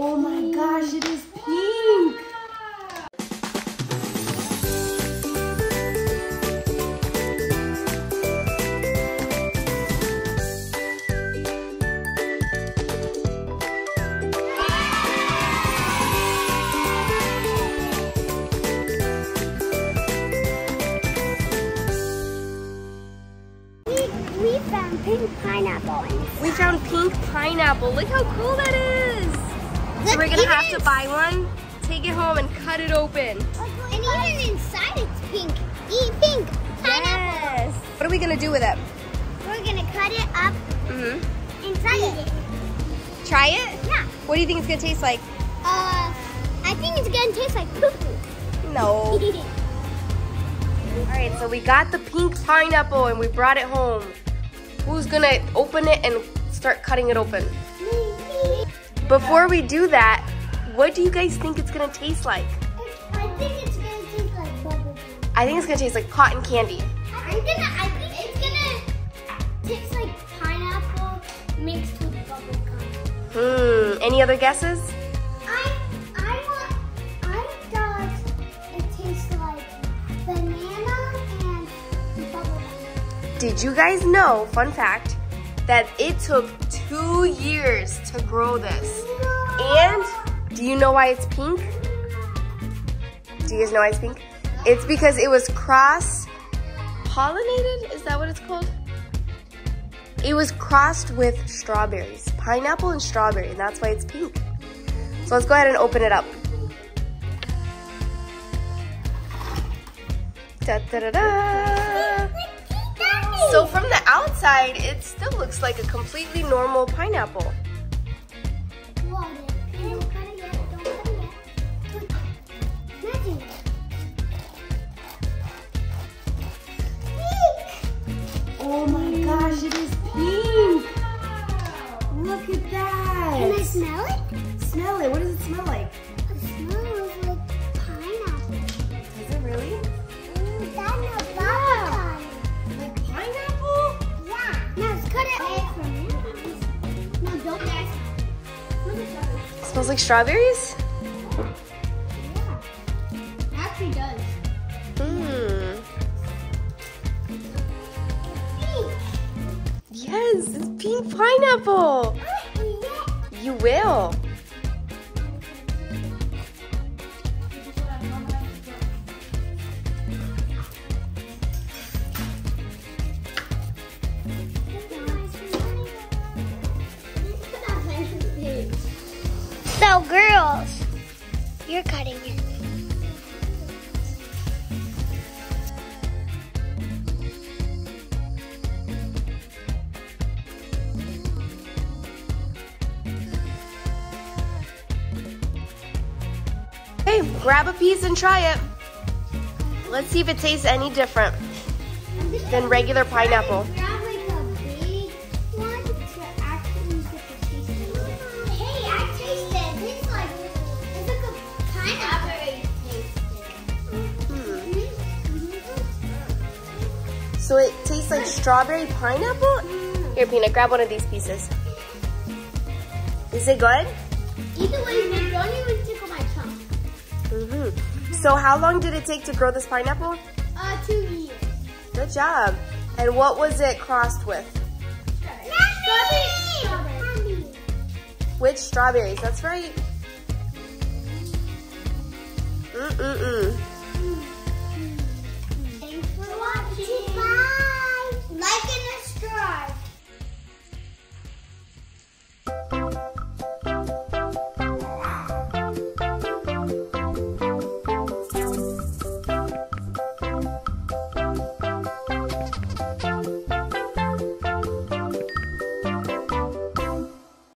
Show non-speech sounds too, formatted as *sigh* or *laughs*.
Oh my gosh, it is pink. We, found pink pineapple. We found pink pineapple. Look how cool that is. So Look, we're gonna have to buy one, take it home and cut it open. And even inside it's pink. Eat pink pineapple. Yes. What are we gonna do with it? We're gonna cut it up Mm-hmm. inside it. Try it? Yeah. What do you think it's gonna taste like? Uh, I think it's gonna taste like poo poo. No. *laughs* All right, so we got the pink pineapple and we brought it home. Who's gonna open it and start cutting it open? Before we do that, what do you guys think it's gonna taste like? I think it's gonna taste like bubble gum. I think it's gonna taste like cotton candy. I'm gonna. I think it's gonna taste like pineapple mixed with bubble gum. Hmm, any other guesses? I I want. I thought it tastes like banana and bubble gum. Did you guys know, fun fact, that it took two years to grow this? And do you know why it's pink? Do you guys know why it's pink? It's because it was cross pollinated? Is that what it's called? It was crossed with strawberries, pineapple and strawberry, and that's why it's pink. So let's go ahead and open it up. Da, da, da, da. So from the outside, it still looks like a completely normal pineapple. Smells like strawberries? Yeah. Actually does. Hmm. Yes, it's pink pineapple. You will. So girls, you're cutting it. Hey, grab a piece and try it. Let's see if it tastes any different than regular pineapple. So it tastes like strawberry pineapple? Here, Peanut, grab one of these pieces. Is it good? Either way, they don't even tickle my tongue. Mm-hmm. So how long did it take to grow this pineapple? Uh, two years. Good job. And what was it crossed with? Strawberry. Strawberry. Which strawberries? That's right. Mm-mm-mm.